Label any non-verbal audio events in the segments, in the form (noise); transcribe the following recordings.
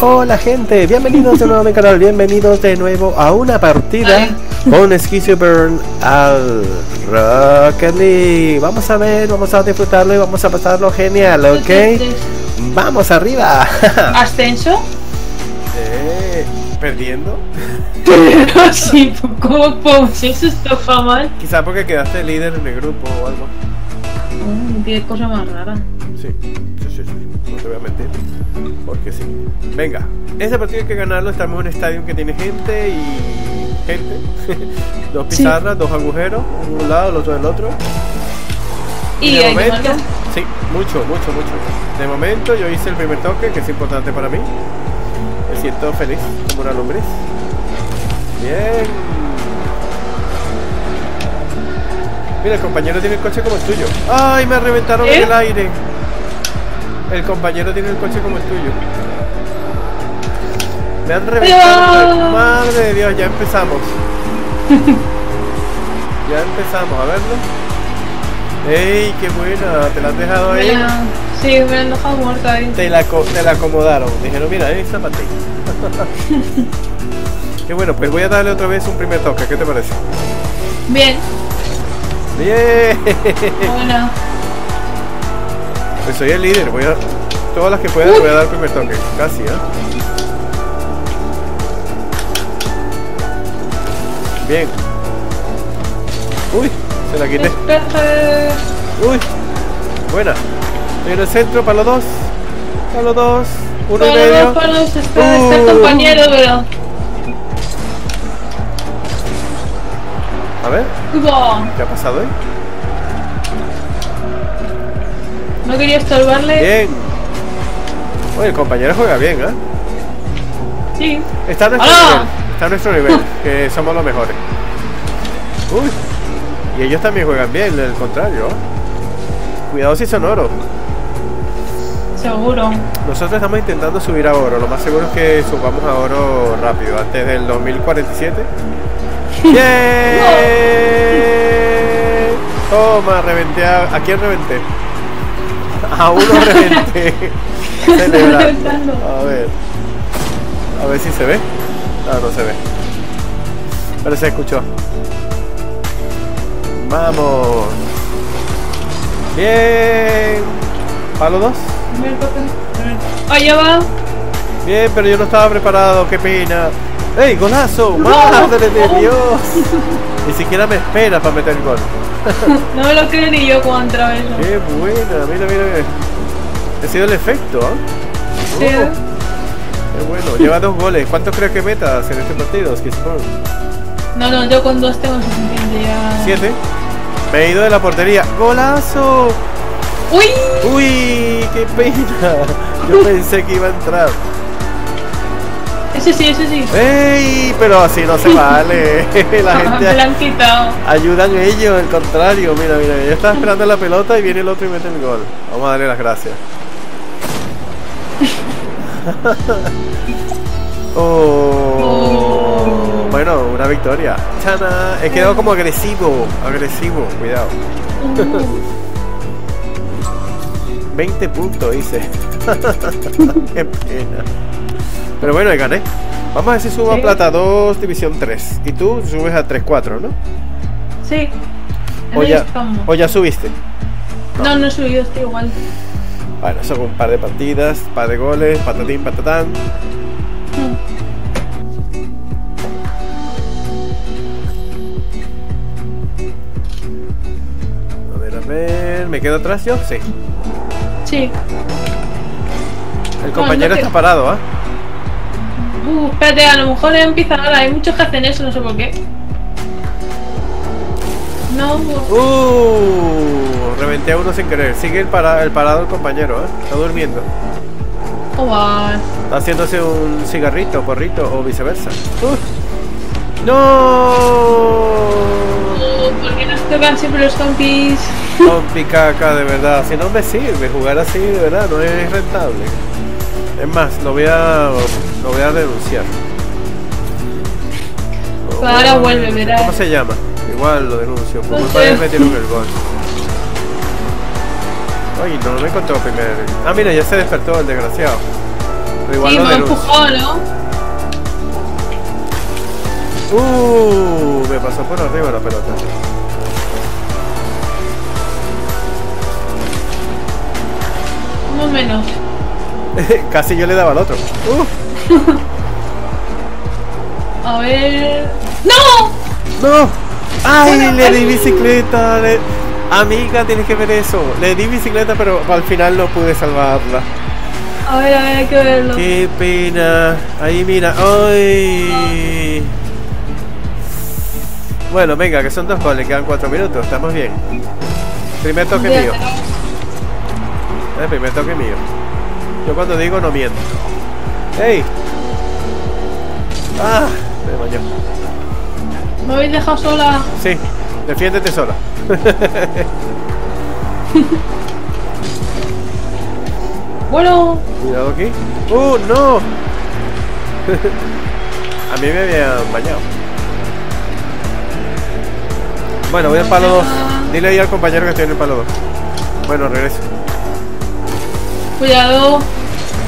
Hola gente, bienvenidos de nuevo a mi canal, bienvenidos de nuevo a una partida con Esquizo Burn al Rocket League. Vamos a ver, vamos a disfrutarlo y vamos a pasarlo genial, ¿ok? Vamos arriba. (laughs) ¿Ascenso? Eh, ¿Perdiendo? Pero (laughs) (laughs) sí, ¿cómo pues eso está mal? Quizá porque quedaste líder en el grupo o algo. Mm, qué cosa más rara. Sí, sí, sí, sí, no te voy a mentir. Porque sí. Venga, esta partida hay que ganarlo. Estamos en un estadio que tiene gente y. gente. (laughs) dos Sí. pizarras, dos agujeros, uno de un lado, el otro del otro. Y de momento, sí, mucho, mucho, mucho. De momento yo hice el primer toque, que es importante para mí. Me siento feliz como una lombriz. Bien. Mira, el compañero tiene el coche como el tuyo. ¡Ay, me reventaron en ¿Eh? el aire! El compañero tiene el coche como el tuyo. Me han reventado. Madre de Dios, ya empezamos. (laughs) ya empezamos, a verlo. ¡Ey, qué buena! ¿Te la has dejado ahí? Sí, me la han dejado muerta ahí. Te la, te la acomodaron. Dijeron, mira, esa para ti. (laughs) Qué bueno, pues voy a darle otra vez un primer toque. ¿Qué te parece? Bien, ¡Bien! bueno. Pues soy el líder. Voy a. Todas las que pueda le voy a dar primer toque. Casi, ¿eh? Bien. Uy, se la quité. Uy, buena. Estoy en el centro para los dos. Para los dos. Uno y Para medio. los palos está, está el Uh. compañero, pero. A ver, ¿qué ha pasado ahí? No quería estorbarle. Bien. Oye, el compañero juega bien, ¿eh? Sí. Está a nuestro ¡Hola! nivel. Está a nuestro nivel, que somos los mejores. Uy. Y ellos también juegan bien, el contrario. ¿eh? Cuidado si son oro. Seguro. Nosotros estamos intentando subir a oro. Lo más seguro es que subamos a oro rápido, antes del 2047. (laughs) ¡Bien! Toma, reventé a... ¿A quién reventé? (laughs) A uno reventé. (laughs) Celebrando. A ver. A ver si se ve. No, no se ve. Pero se escuchó. Vamos. Bien. Palo 2. Allá va. Bien, pero yo no estaba preparado, qué pena. ¡Ey, golazo! ¡Madre de No. Dios! Ni siquiera me espera para meter el gol. (laughs) No me lo creo ni yo cuando entraba eso. ¡Qué buena! Mira, mira, mira. Ha sido el efecto, ¿eh? Sí. Oh, ¡Qué bueno! Lleva dos goles. ¿Cuántos crees que metas en este partido? Skizborn? No, no, yo con dos tengo suficiente ya. Siete. Me he ido de la portería. ¡Golazo! ¡Uy! ¡Uy! ¡Qué pena! Yo pensé que iba a entrar. Ese sí, ese sí. ¡Ey! Pero así no se vale. (laughs) La gente la han quitado. ayudan ellos, el contrario. Mira, mira, yo estaba esperando la pelota y viene el otro y mete el gol. Vamos a darle las gracias. oh. (laughs) Oh. Bueno, una victoria. ¡Chana! He quedado como agresivo. Agresivo, cuidado. 20 (laughs) puntos hice. Qué pena. Pero bueno, ahí gané. Vamos a ver si subo a plata 2, división 3. Y tú subes a 3-4, ¿no? Sí. O ya, o ya subiste. No, no he subido, estoy igual. Bueno, son un par de partidas, par de goles, patatín, patatán. A ver, a ver. ¿Me quedo atrás yo? Sí. Sí. El compañero no te- está parado, ¿ah? Uh, espérate, a lo mejor empieza ahora. Hay muchos que hacen eso, no sé por qué. No, Uh, reventé a uno sin querer. Sigue el, para- el parado el compañero, ¿eh? Está durmiendo. oh. Está haciéndose un cigarrito, porrito o viceversa. Uh. ¡No! Oh, ¿Por qué nos tocan siempre los compis? Compi caca, de verdad. Si no me sirve jugar así, de verdad, no es rentable. Es más, lo voy a, lo voy a denunciar. Pues ahora vuelve, verás. ¿Cómo se llama? Igual lo denuncio. Por culpa de metieron el gol. Ay, no, no encontró primero. Ah, mira, ya se despertó el desgraciado. Lo igual Sí, no me de ha luz. empujado, ¿no? Uh, me pasó por arriba la pelota. O menos. (laughs) Casi yo le daba al otro. Uh, (laughs) A ver. ¡No! no. Ay, Bueno, le di bicicleta. le- Amiga, tienes que ver eso. Le di bicicleta, pero al final no pude salvarla. A ver, a ver, hay que verlo. Qué pena. Ahí mira. Ay. Bueno, venga, que son dos goles, quedan cuatro minutos, estamos bien. Primer toque mío. tenemos- El primer toque mío. Yo cuando digo no miento. ¡Ey! ¡Ah! Me bañó. ¿Me habéis dejado sola? Sí, defiéndete sola. (laughs) Bueno, Cuidado aquí. ¡Uh, no! (laughs) A mí me habían bañado. Bueno, voy al palo 2. Dile ahí al compañero que estoy en el palo 2. Bueno, regreso. Cuidado.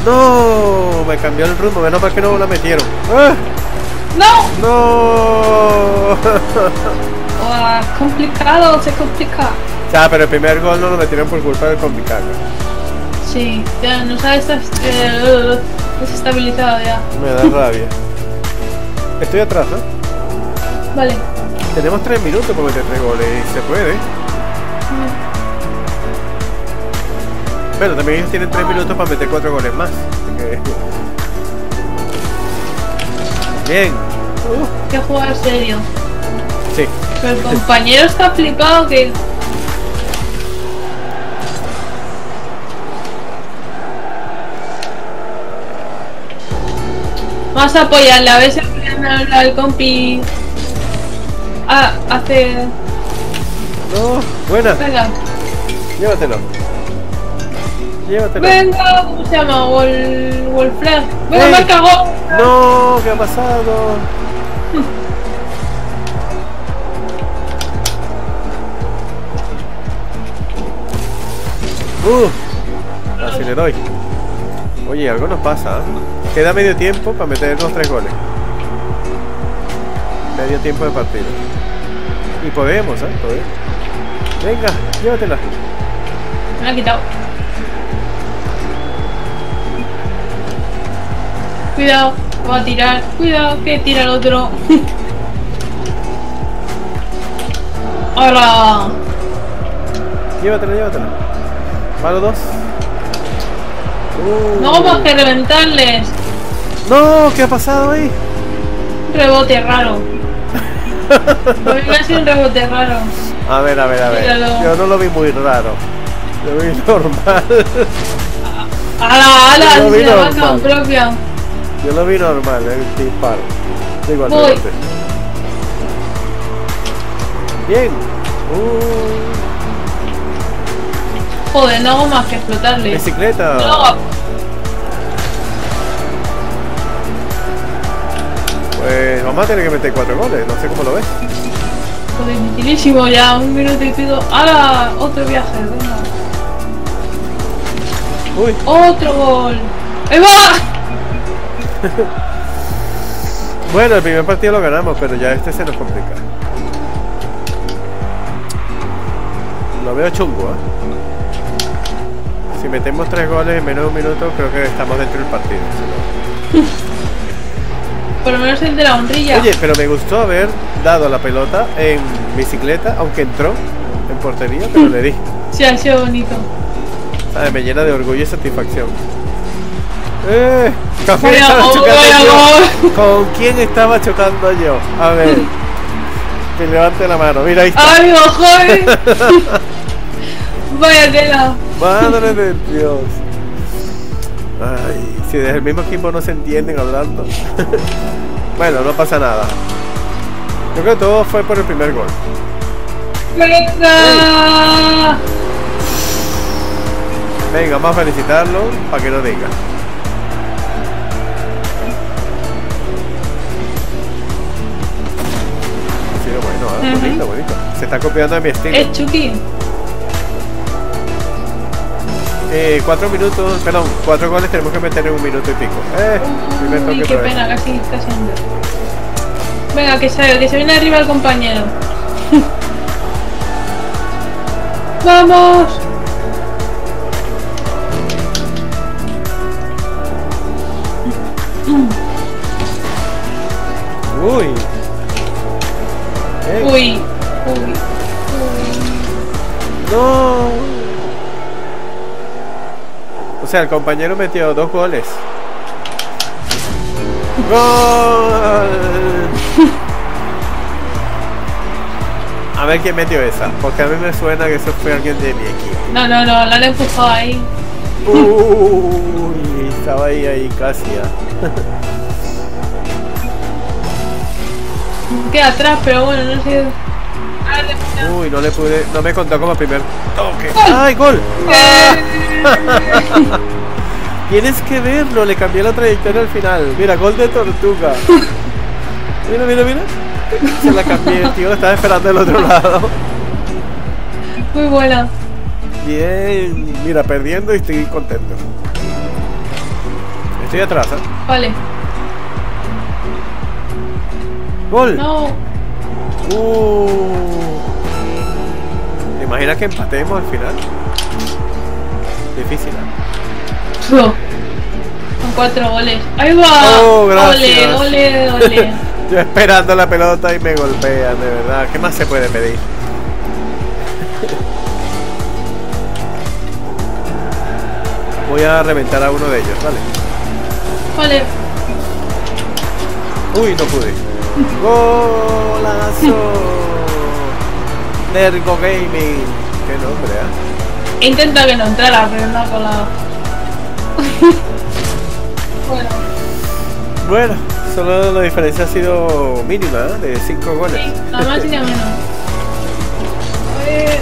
¡No! Me cambió el rumbo, menos mal que no la metieron. ¡Ah! ¡No! ¡No! (laughs) Uah, complicado, se complica. ya, pero el primer gol no lo metieron por culpa del complicado. Sí, ya nos ha eh, desestabilizado ya. Me da rabia. (laughs) Estoy atrás, ¿no? Vale. Tenemos tres minutos para meter tres goles y se puede. Bueno, también ellos tienen tres minutos para meter cuatro goles más. Bien. Uh, que jugar serio. sí. Pero el compañero está flipado que. Vamos a apoyarle, a ver si al compi. Ah, hace. No, buena. Venga, Llévatelo. Llévatelo. venga, ¿cómo se llama? Wol, Wolfram. Venga, Ey. marca gol. No, ¿qué ha pasado? Uh, así le doy. Oye, algo nos pasa. ¿eh? Queda medio tiempo para meter los tres goles. Medio tiempo de partido. Y podemos, ¿eh? Podemos. Venga, llévatela. Me la ha quitado. Cuidado, va a tirar. Cuidado, que tira el otro. (laughs) ¡Hola! Llévatela, llévatela. Palo dos. Uh. No vamos que reventarles. No, ¿qué ha pasado ahí? Un rebote raro. Pues me ha sido un rebote raro. A ver, a ver, a ver. Míralo. Yo no lo vi muy raro. Lo vi (laughs) normal. ¡Hala, hala! Se la propia. Yo lo vi normal, el disparo. Digo, al Voy. rebote. Bien. Uh, Joder, no hago más que explotarle. bicicleta. No Pues vamos a tener que meter cuatro goles. No sé cómo lo ves. Joder, dificilísimo ya, un minuto y pico. ¡Hala! Otro viaje, venga. Uy, ¡Otro gol! ¡Ahí va! (laughs) bueno, el primer partido lo ganamos, pero ya este se nos complica. Lo veo chungo, ¿eh? Si metemos tres goles en menos de un minuto, creo que estamos dentro del partido. si no- (laughs) Por lo menos el de la honrilla. Oye, pero me gustó haber dado la pelota en bicicleta, aunque entró en portería, pero le di. (laughs) Sí, ha sido bonito. ¿Sabes? Me llena de orgullo y satisfacción. ¡Eh! Estaba chocando yo. ¿Con quién estaba chocando yo? A ver. Que levante la mano. Mira, ahí está. ¡Ay, joder! (laughs) Vaya tela. Madre de (laughs) Dios. Ay, si desde el mismo equipo no se entienden hablando. (laughs) bueno, no pasa nada. Yo creo que todo fue por el primer gol. ¡Venga! Venga, vamos a felicitarlo para que no diga. Se está copiando de mi estilo. Es Chucky. Eh, cuatro minutos, perdón, cuatro goles tenemos que meter en un minuto y pico. Eh, Uy, qué vez. pena, casi, casi ando. Venga, que se, que se viene arriba el compañero. (laughs) ¡Vamos! Uy. Eh, Uy, uy, uy. No. O sea, el compañero metió dos goles. ¡Gol! A ver quién metió esa, porque a mí me suena que eso fue alguien de mi equipo. No, no, no, la han empujado ahí. Uy, estaba ahí, ahí casi. ¿ah? Queda atrás, pero bueno, no sé. Uy, no le pude, no me contó como primer toque. ¡Ay, gol! (laughs) Tienes que verlo, le cambié la trayectoria al final. Mira, gol de tortuga. (laughs) Mira, mira, mira. Se la cambié, el tío estaba esperando del otro lado. Muy buena. Bien, mira, perdiendo y estoy contento. Estoy atrás, ¿eh? Vale. ¡Gol! No. Uh. ¿Te imaginas que empatemos al final? Difícil, ¿eh? Con cuatro goles. ¡Ahí va! Oh, ole, ole, ole. (laughs) Yo esperando la pelota y me golpean, de verdad. ¿Qué más se puede pedir? (laughs) Voy a reventar a uno de ellos, ¿vale? Vale. Uy, no pude. (laughs) ¡Golazo! Dergo Gaming. Qué nombre, ¿eh? He intentado que no entrara, pero no ha colado. bueno, Bueno, solo la diferencia ha sido mínima, ¿eh? De 5 goles. sí, nada más y nada menos. De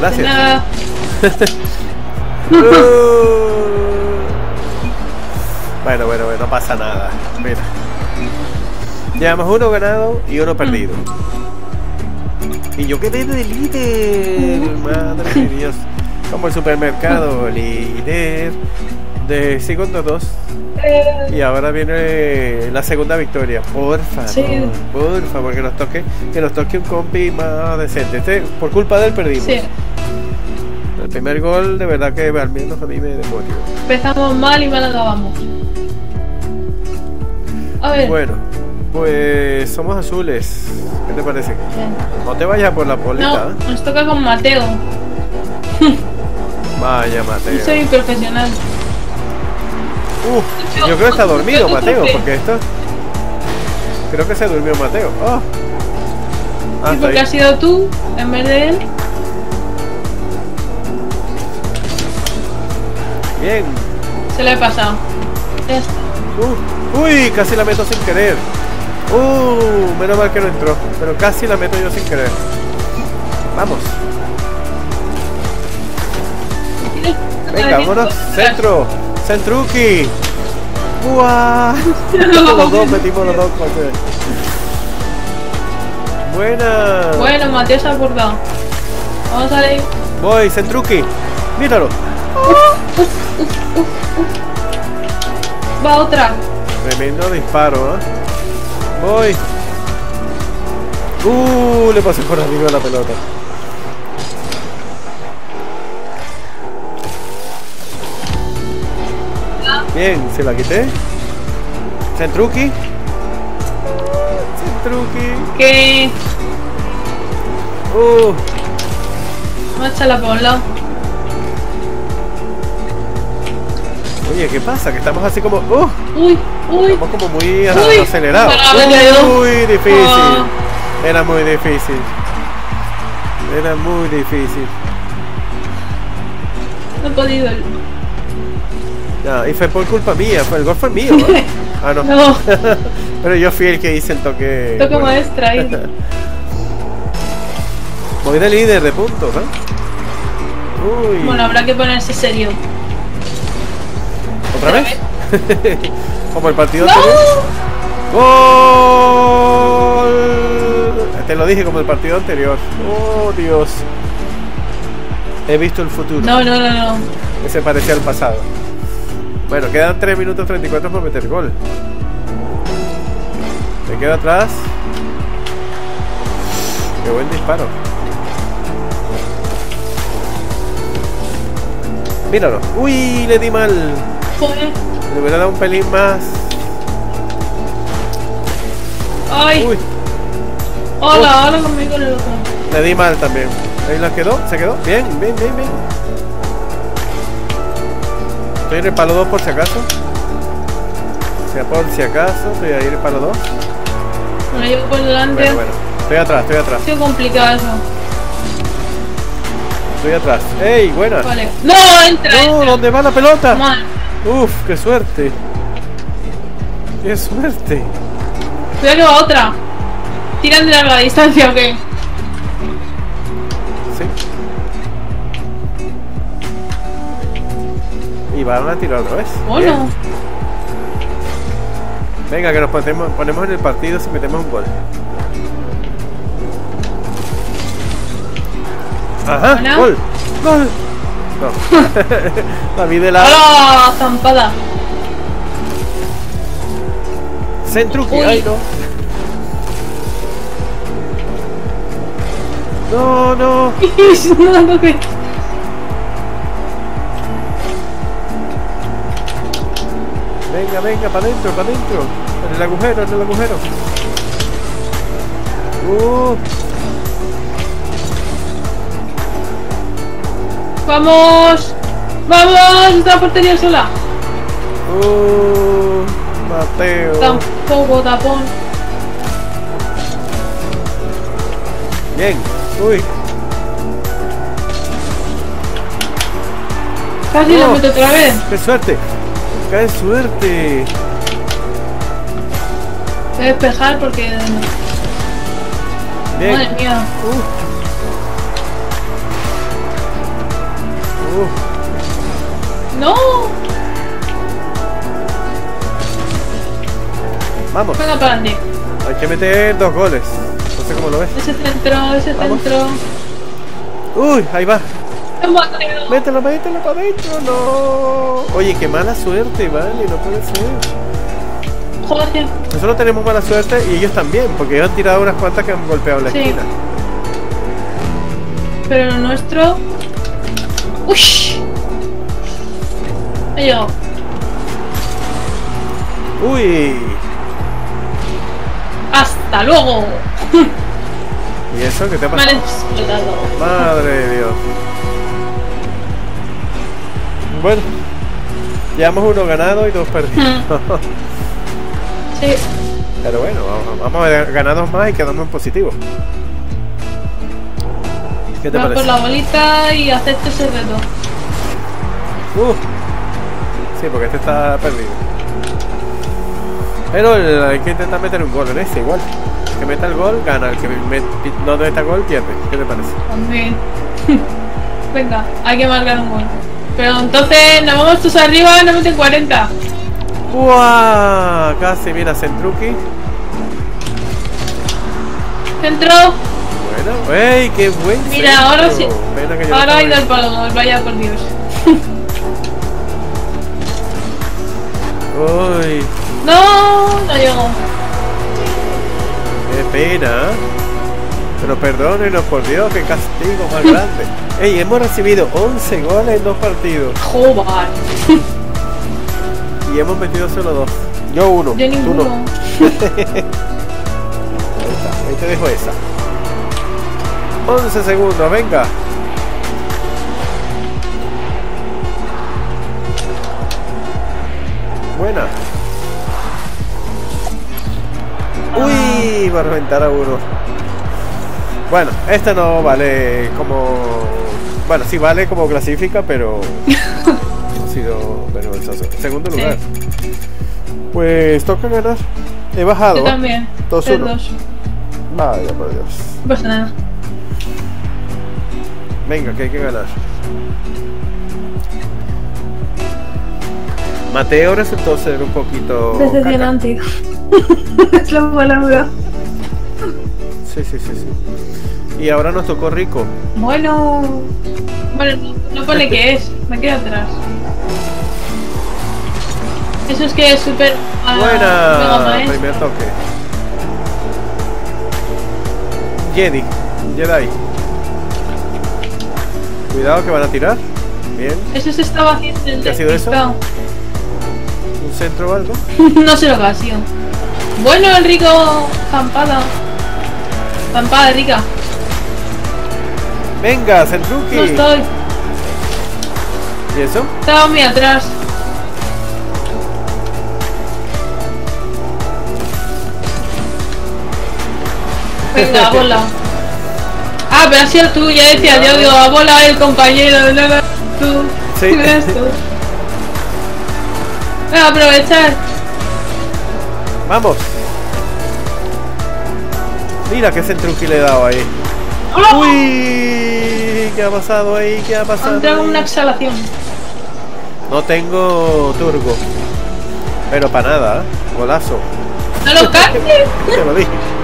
Gracias. nada. Uh. Bueno, bueno, bueno, no pasa nada. Mira. Llevamos uno ganado y uno perdido. Y yo quedé de líder. Madre de Dios. Como el supermercado, líder. De segundo dos. Eh, Y ahora viene la segunda victoria. Por favor, Sí. por favor, que nos toque, que nos toque un compi más decente. Este, por culpa de él perdimos. sí, El primer gol, de verdad que al menos a mí me desmotivó. empezamos mal y mal acabamos. A ver. Bueno, pues somos azules. ¿Qué te parece? bien. No te vayas por la polita. No, ¿eh? nos toca con Mateo. (laughs) Vaya, Mateo. Yo soy profesional. Uf, yo creo que está dormido Mateo, porque esto. Creo que se durmió Mateo. Oh. Ah, porque ahí. has sido tú en vez de él. Bien. Se lo he pasado. Ya está. Uh, uy, casi la meto sin querer. Uh, menos mal que no entró. Pero casi la meto yo sin querer. Vamos. Venga, vámonos. Centro. Centruki. ¡Buah! los dos metimos los dos (laughs) goles. Buena. Bueno, Mateo se ha acordado. Vamos a leer. Voy, Centruki. Míralo. Va otra. Tremendo disparo, ¿eh? Voy. Uh, le pasé por arriba la pelota. Bien, se la quité. Centruki. Centruki. Que. Uh, Máchala por un lado. Oye, ¿qué pasa? Que estamos así como. Uh, Uy, uy. estamos como muy Uy, acelerados. Muy difícil. Ah. Era muy difícil. Era muy difícil. No he podido. No, y fue por culpa mía, fue el gol fue mío. ¿eh? (laughs) Ah, no. No. (laughs) Pero yo fui el que hice el toque. Toque bueno. maestra ahí. (laughs) Voy de líder de puntos, ¿eh? Uy. Bueno, habrá que ponerse serio. ¿Otra vez? (laughs) Como el partido ¡No! anterior. ¡Gol! te lo dije como el partido anterior. Oh, Dios. He visto el futuro. No, no, no, no. Que se parecía al pasado. Bueno, quedan 3 minutos 34 por meter gol. Me quedo atrás. Qué buen disparo. Míralo. Uy, le di mal. Le hubiera dado un pelín más. Ay. Uy, Hola, ahora conmigo el otro. le di mal también. Ahí la quedó, se quedó. Bien, bien, bien, bien. Estoy en el palo 2 por si acaso. O sea, por si acaso, estoy ahí en el palo 2. Me lo llevo por delante. Bueno, bueno. Estoy atrás, estoy atrás, sido complicado eso. estoy atrás. ¡Ey, buena! Vale. ¡No! Entra, ¡No! entra. ¿Dónde va la pelota? Mal. ¡Uf! ¡Qué suerte! ¡Qué suerte! Cuidado que va otra. ¿Tiran de larga distancia o qué? Sí. Y van a tirar otra vez. ¿O Bien. no? Venga, que nos ponemos, ponemos en el partido si metemos un gol. Ajá, gol. Gol. No. David (laughs) de la ¡Hola! Zampada. Centruki. Uy. Ay, no. No, no. no, (laughs) que... Venga, venga, para adentro, para adentro. En el agujero, en el agujero. Uh, ¡Vamos! ¡Vamos! Está la portería sola. uh, Mateo. Tampoco tapón. Bien. Uy. Casi No. lo meto otra vez. ¡Qué suerte! ¡Qué suerte! Voy a despejar porque... Bien. Madre mía. Uh. Uh. ¡No! Vamos, Venga para Andy. hay que meter dos goles. No sé cómo lo ves. Ese centro, ese Vamos. centro. Uy, ahí va. Mételo, mételo para adentro. No. Oye, qué mala suerte, vale. No puede ser. Joder. Nosotros tenemos mala suerte y ellos también, porque ellos han tirado unas cuantas que han golpeado la Sí. esquina. Pero lo nuestro... Llegado. Uy. ¡Hasta luego! ¿Y eso qué te ha Me han pasado? explotado. Madre de Dios. Bueno, llevamos uno ganado y dos perdidos. (laughs) Sí. Pero bueno, vamos, vamos a ganar dos más y quedamos en positivo. ¿Qué te Vas por la bolita y acepto ese reto. Uh. Sí, porque este está perdido. Pero el- hay que intentar meter un gol en este igual. El que meta el gol gana, el que met- no meta gol pierde. ¿Qué te parece? También. (laughs) Venga, hay que marcar un gol. Pero entonces nos vamos todos arriba nos meten 40. ¡Buah! Casi, mira, Centruki. Centro. Bueno, ¡ey! ¡Qué buen Mira, centro! ahora sí. Pena que yo no Ahora ha estaba ido ahí. el palo, vaya por Dios. ¡Uy! No, no llegó. ¡Qué pena! Pero perdónenos, por Dios, qué castigo más grande. (laughs) ¡Ey! Hemos recibido 11 goles en dos partidos Joder. y hemos metido solo dos. Yo uno, Yo tú no. ninguno. (laughs) Ahí está, ahí te dejo esa. 11 segundos, venga. Buena. Uy, va a reventar a uno. Bueno, este no vale como. Bueno, sí vale como clasifica, pero. (laughs) ha sido vergonzoso. Segundo Sí. lugar. Pues toca ganar. He bajado. Yo también. Dos, Tres, uno. dos. Vaya por Dios. No pasa nada. Venga, que hay que ganar. Mateo resultó ser un poquito. Decepcionante. (laughs) es la palabra. Sí, sí, sí, sí. Y ahora nos tocó Rico. Bueno. Bueno, no, no pone qué es. Me quedo atrás. Eso es que es súper. ah, Buena. maestro. Primer toque. Jedi. Jedi. Cuidado que van a tirar. Bien. Eso se estaba haciendo el ¿Qué ha sido eso? Un centro o algo. (laughs) no sé lo que ha sido. Bueno, Enrico, zampada. Zampada, rica. Venga, Centruki. No estoy. ¿Y eso? Estaba muy atrás. Venga, (laughs) bola. Ah, pero ha sido tú, ya decía yo, digo, a bola el compañero, no, no, tú. Sí. (laughs) Tú. Venga, aprovechar. Vamos. Mira qué Centruki le he dado ahí. Uy, ¿qué ha pasado ahí? ¿Qué ha pasado? Ahí? una exhalación. No tengo turbo. Pero para nada, ¿eh? Golazo. ¡No lo (laughs) cambies! Te lo dije.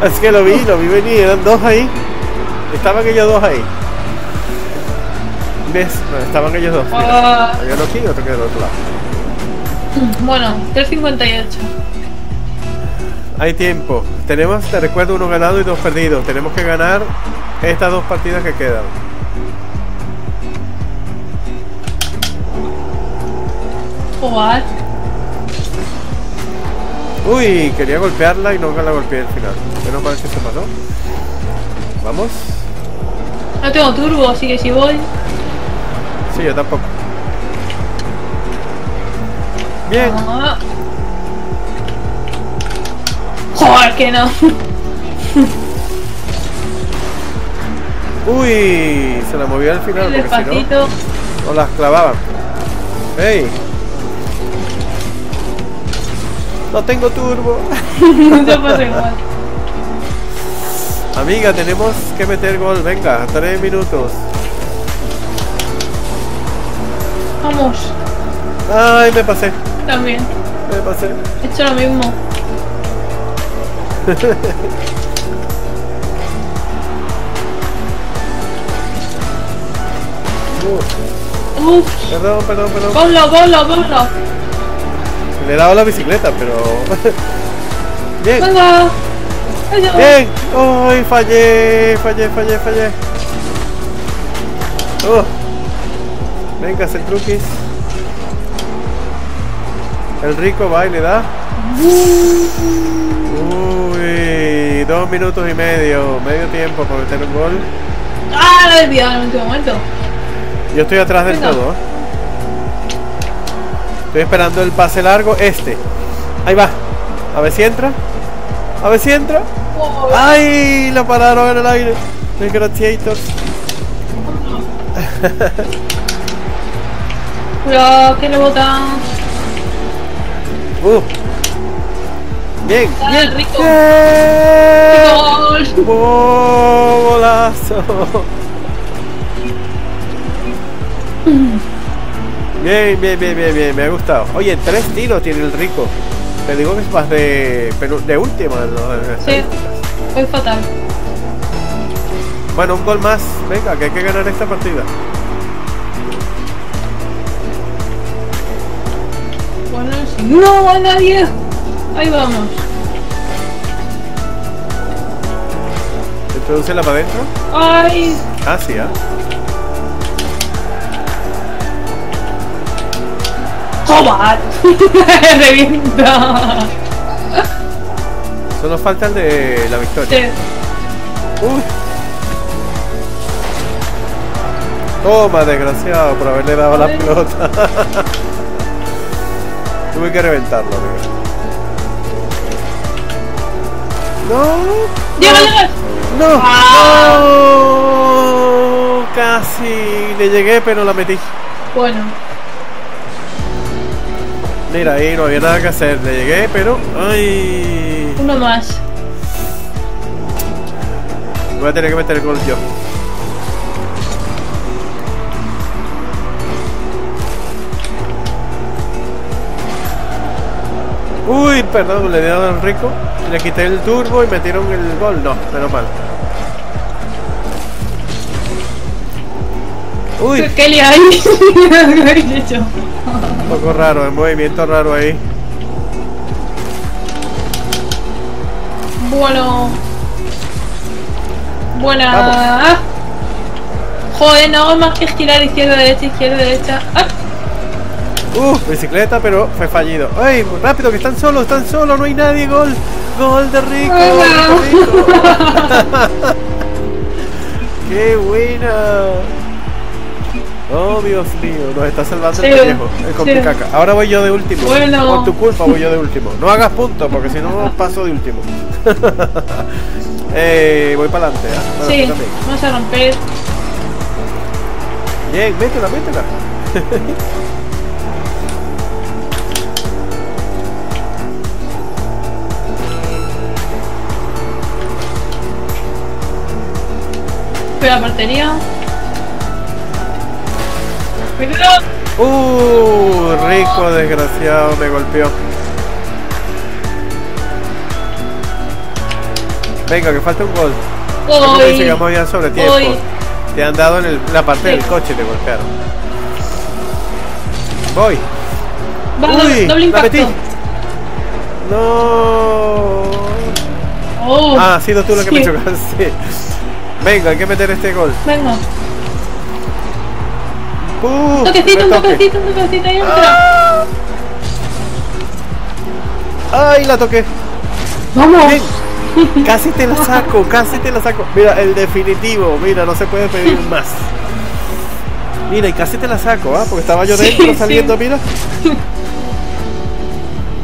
(laughs) Es que lo vi, lo vi venir, eran dos ahí. Estaban ellos dos ahí. ¿Ves? No, estaban ellos dos. mira. Ah, Había uno aquí y otro que del otro lado. (laughs) bueno, 3.58. Hay tiempo. Tenemos, te recuerdo, uno ganado y dos perdidos. Tenemos que ganar estas dos partidas que quedan. Jugar. Uy, quería golpearla y no la golpeé al final. Menos mal que se pasó. Vamos. No tengo turbo, así que si voy. Sí, yo tampoco. Bien. Ah. Joder, que no. Uy, se la movió al final porque si no, no las clavaban. ¡Ey! No tengo turbo. (laughs) Yo paso igual. Amiga, tenemos que meter gol. Venga, tres minutos. Vamos. Ay, me pasé. También. Me pasé. He hecho lo mismo. Uh, (laughs) Uf. perdón, perdón, perdón. Ponlo, ponlo, ponlo. Le he dado la bicicleta, pero. (laughs) Bien. Adiós. Bien. Ay, fallé, fallé, fallé, fallé. Oh. Venga, Centruquis. El rico va y le da. Uy, dos minutos y medio, medio tiempo para meter un gol. Ah, lo he desviado en el último momento. Yo estoy atrás del Venga. todo. ¿eh? Estoy esperando el pase largo, este. Ahí va. A ver si entra. A ver si entra. Oh, ¡Ay! Lo pararon en el aire. Desgraciados. Cuidado, (laughs) que le botan. Uh. Bien, Dale, bien. rico. Bien. Gol. Golazo. (laughs) Bien, bien, bien, bien, bien, me ha gustado. Oye, tres tiros tiene el rico. Te digo que es más de, de última. Sí. Fue fatal. Bueno, un gol más. Venga, que hay que ganar esta partida. Bueno, si no va nadie. Ahí vamos. Introducela para adentro. Ay. Ah, sí, ah. ¡Joder! (laughs) Revienta. Solo falta el de la victoria. Sí. Toma, desgraciado, por haberle dado la pelota. (laughs) Tuve que reventarlo, amigo. No. ¡Llega, llega! No. Ah. No. Casi le llegué, pero la metí. Bueno, Mira, ahí no había nada que hacer. Le llegué, pero. ¡Ay! uno más. Voy a tener que meter el gol yo. Uy, perdón, le dieron al rico. Le quité el turbo y metieron el gol. No, menos mal. Uy, ¿Qué le hay? (laughs) Un poco raro, el movimiento raro ahí. Bueno. Buena. Ah. Joder, no hago más que girar izquierda, derecha, izquierda, derecha. Ah. Uh, bicicleta, pero fue fallido. ¡Ey! Rápido, que están solos, están solos, no hay nadie. Gol. Gol de Rico. Gol de Rico. (laughs) ¡Qué buena! Oh, Dios mío, nos está salvando el Sí, pellejo, el con sí. picaca. Ahora voy yo de último. Bueno. Por tu culpa voy yo de último. No hagas puntos, porque si no paso de último. (laughs) eh, voy para adelante, ¿eh? Bueno, Sí, también. vamos a romper. Bien, métela, métela. Pero la portería. Uh, rico, desgraciado, me golpeó. Venga, que falta un gol. Hoy. vamos ya sobre tiempo. Te han dado en el- la parte del coche, te golpearon. Voy. Uy, doble la metí. impacto. No. Oh. Ah, ha sido tú la que me Sí. chocaste. (laughs) Venga, hay que meter este gol. Venga. Uh, Toquecito, un toquecito, un toquecito. Ahí entra. ¡Ah! ¡Ay, la toqué! Vamos. (laughs) Casi te la saco, casi te la saco. Mira, el definitivo, mira, no se puede pedir (laughs) más. Mira, y casi te la saco, ¿ah? Porque estaba yo Sí, dentro sí. saliendo, mira. (laughs)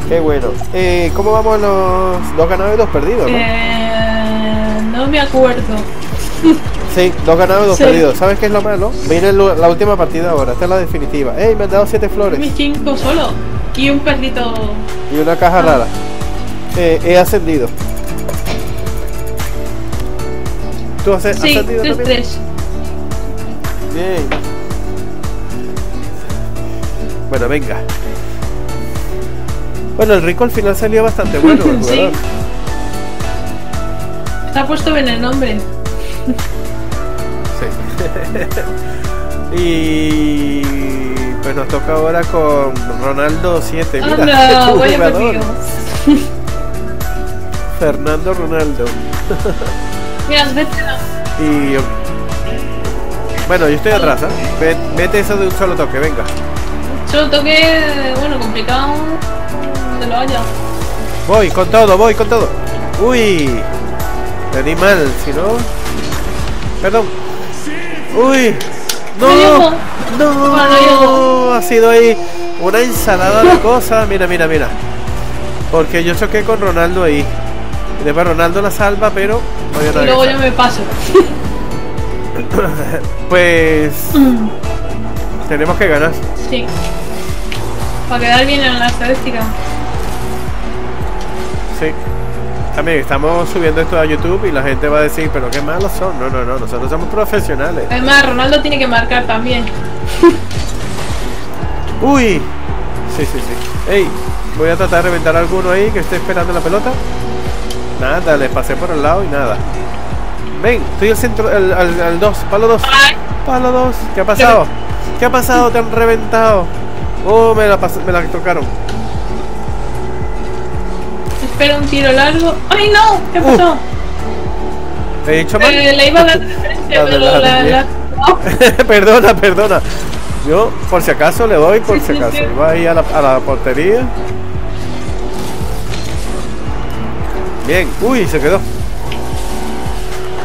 Qué bueno. Eh, ¿Cómo vamos los dos ganados y dos perdidos, no? Eh, no me acuerdo. Sí, dos ganados y dos Sí. perdidos. ¿Sabes qué es lo malo? Viene la última partida ahora, esta es la definitiva. ¡Ey, me han dado siete flores! Mis cinco solo. Y un perrito. Y una caja Ah. rara. Eh, he ascendido. ¿Tú has has Sí, ascendido tres, también? tres. Bien. Bueno, venga. Bueno, el rico al final salió bastante bueno, (laughs) el Sí. ha puesto bien el nombre. (laughs) Y pues nos toca ahora con Ronaldo 7. Mira, tu (laughs) vaya jugador. conmigo. Fernando Ronaldo. (laughs) Mira, vete. Y bueno, yo estoy atrás, ¿eh? Ve- Mete eso de un solo toque, venga. Solo toque, bueno, complicado. De lo haya. Voy con todo, voy con todo. Uy, le di mal, si no. Perdón. Uy, No no, ha sido ahí una ensalada de cosas. Mira, mira, mira. Porque yo choqué con Ronaldo ahí. Y después Ronaldo la salva, pero no Y luego yo me paso. (laughs) Pues tenemos que ganar. Sí. Para quedar bien en la estadística. Sí. También estamos subiendo esto a YouTube y la gente va a decir, pero qué malos son. No, no, no, nosotros somos profesionales. Además, Ronaldo tiene que marcar también. (laughs) Uy. Sí, sí, sí. Ey, voy a tratar de reventar a alguno ahí que esté esperando la pelota. Nada, le pasé por el lado y nada. Ven, estoy al centro, al, al, al 2, palo 2. Ay, Palo 2. ¿Qué ha pasado? ¿Qué ha pasado? Te han reventado. Oh, me la, me la tocaron. Espera un tiro largo. ¡Ay, no! ¿Qué Uh, pasó? ¿Te he dicho mal? Eh, le iba a dar (laughs) referencia, pero la, la- no. (laughs) perdona, perdona. Yo, por si acaso, le doy, por Sí, si sí, acaso. sí. Va ahí a la, a la portería. Bien. Uy, se quedó.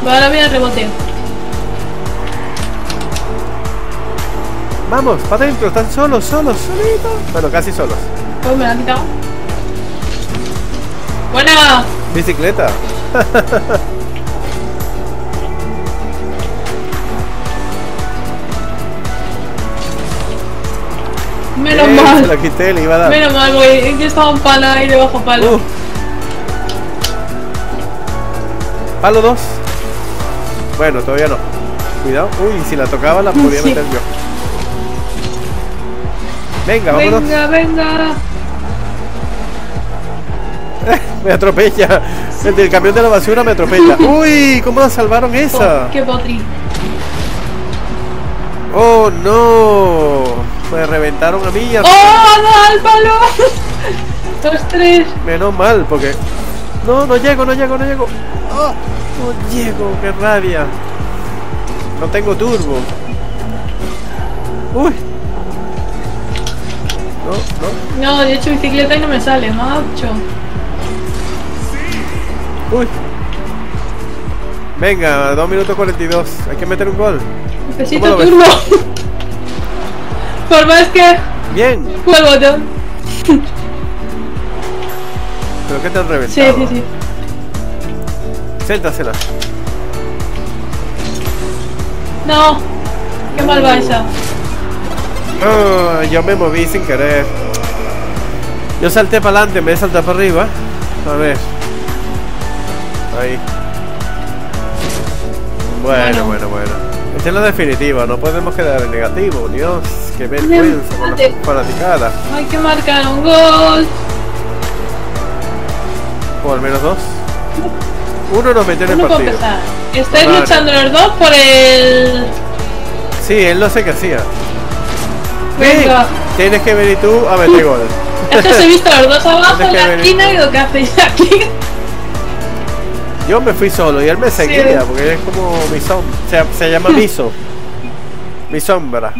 Ahora voy a reboteo. Vamos, para adentro. Están solos, solos, solitos. Bueno, casi solos. Pues me la han quitado. Buena. Bicicleta. (laughs) Menos Se mal. la quité, le iba a dar. Menos mal, güey. Yo estaba en pala y debajo palo. Uh. Palo 2. Bueno, todavía no. Cuidado. Uy, si la tocaba la podía (laughs) Sí. meter yo. Venga, vámonos. venga, venga. (laughs) me atropella. El del camión de la basura me atropella. (laughs) Uy, ¿cómo la salvaron esa? Oh, qué potri. Oh, no. Me reventaron a mí. y a- ¡Oh, no, al palo! (laughs) Dos, tres. Menos mal, porque... No, no llego, no llego, no llego. Oh, no llego, qué rabia. No tengo turbo. Uy. No, No, de hecho bicicleta y no me sale, macho. Uy. Venga, 2 minutos 42. Hay que meter un gol. Necesito turbo. (laughs) Por más que Bien. el botón. Creo que te han Sí, reventado. sí, sí. Séntasela. No. Qué mal va esa. Ah, yo me moví sin querer. Yo salté para adelante vez de saltar para arriba. A ver. Ahí. Bueno, Bueno. bueno, bueno. Esta es la definitiva, no podemos quedar en negativo. Dios, qué vergüenza con la fanaticada. Hay que marcar un gol. O al menos dos. Uno nos metió en el partido. Estáis Vale. luchando los dos por el. Sí, él no sé qué hacía. Venga. Sí, Tienes que venir tú a meter (laughs) gol. Es que os he visto los dos (laughs) abajo en la esquina y digo, ¿qué hacéis (laughs) aquí? Yo me fui solo y él me seguía Sí. porque es como mi sombra. Se, se llama miso. mi sombra.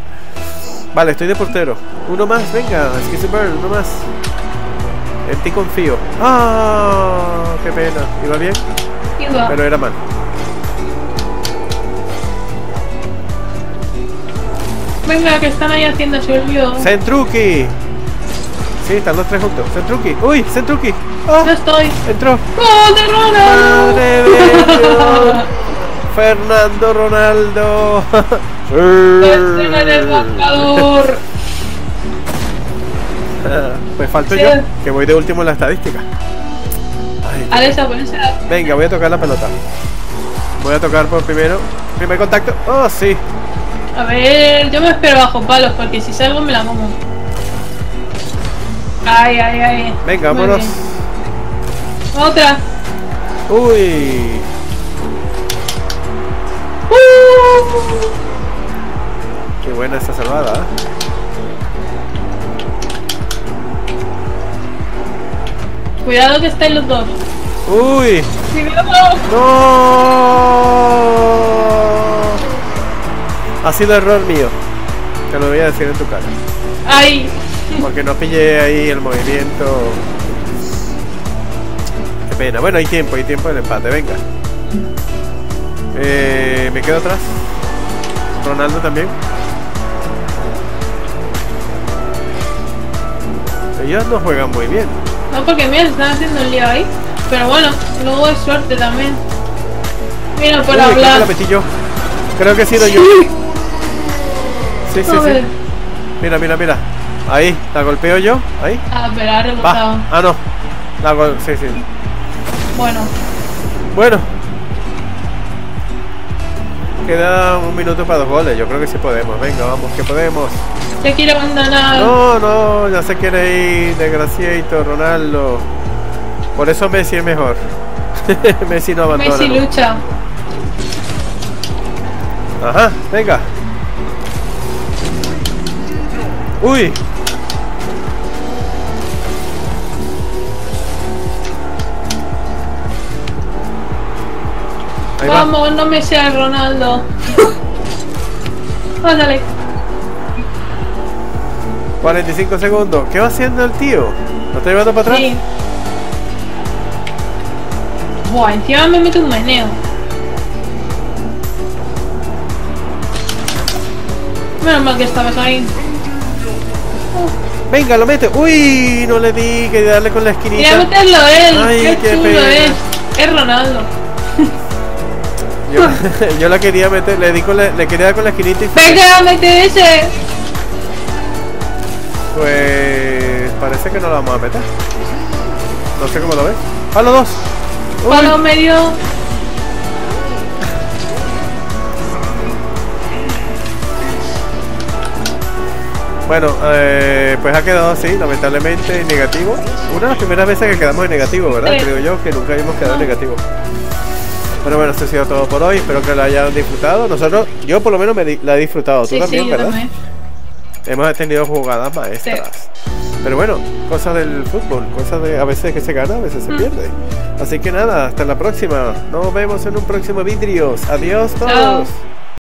(laughs) vale, estoy de portero. Uno más, venga, Skizzy Bird, uno más. En ti confío. Ah, qué pena. Iba bien, Iba. pero era mal. Venga, que están ahí haciendo su lío. Centruki. Sí, están los tres juntos. Centruki. Uy, Centruki. Ah, No estoy. entró. ¡Gol de Ronaldo! Madre de Dios. (laughs) Fernando Ronaldo. (laughs) En el marcador. (laughs) Pues falto Sí. yo, que voy de último en la estadística. Alexa, venga, voy a tocar la pelota. Voy a tocar por primero. Primer contacto. Oh, sí. A ver, yo me espero bajo palos porque si salgo me la como. Ay, ay, ay. Venga, vámonos. Otra. Uy. ¡Uh! Qué buena esa salvada. ¿eh? Cuidado que estáis los dos. Uy. Cuidado. No. Ha sido error mío. Te lo voy a decir en tu cara. Ay. Porque no pillé ahí el movimiento. Pena. Bueno, hay tiempo, hay tiempo del empate. Venga. Eh, me quedo atrás. Ronaldo también. Ellos no juegan muy bien. No, porque mira, se están haciendo un lío ahí. Pero bueno, luego es suerte también. Mira, por Uy, creo que hablar. la metí yo. Creo que he sido yo. Sí, sí, sí. Mira, mira, mira. Ahí, la golpeo yo. Ahí. Ah, pero ha rebotado. Ah, no. La gol... Sí, sí. Bueno, Bueno. Queda un minuto para dos goles. Yo creo que sí podemos. Venga, vamos, que podemos. ya quiero abandonar. No, no, ya se quiere ir. Desgraciadito, Ronaldo. Por eso Messi es mejor. (laughs) Messi no abandona. Messi lucha. Ajá, venga. Uy. Vamos, no me sea Ronaldo. (laughs) Ándale. 45 segundos. ¿Qué va haciendo el tío? ¿Lo está llevando para atrás? Sí. Buah, encima me meto un meneo. Menos mal que estabas ahí. Venga, lo mete. Uy, no le di que darle con la esquinita. Quería meterlo él. Ay, qué, qué chulo pena. es. Es Ronaldo. Yo, (laughs) yo la quería meter, le di con la, le quería dar con la esquinita y Venga, mete ese. pues parece que no la vamos a meter. No sé cómo lo ves. A los dos. Palo medio. Bueno, eh, pues ha quedado así, lamentablemente en negativo. Una de las primeras veces que quedamos en negativo, ¿verdad? Sí. Creo yo que nunca habíamos quedado en negativo. Pero bueno, esto ha sido todo por hoy. Espero que lo hayan disfrutado. Nosotros, yo por lo menos me la he disfrutado. Tú Sí, también, sí, ¿verdad? también. Hemos tenido jugadas maestras. Pero bueno, cosas del fútbol, cosas de a veces que se gana, a veces se Mm. pierde. Así que nada, hasta la próxima. Nos vemos en un próximo vidrios. Adiós Chao. todos.